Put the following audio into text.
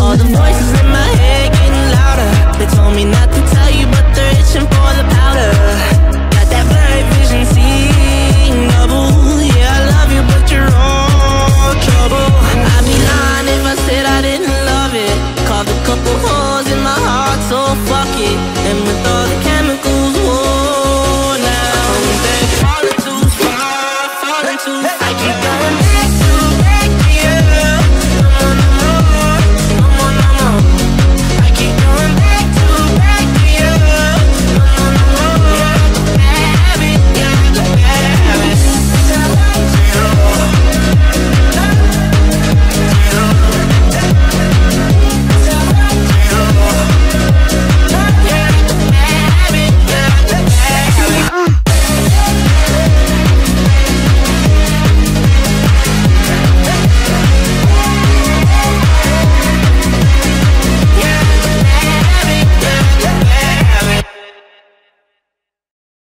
All the voices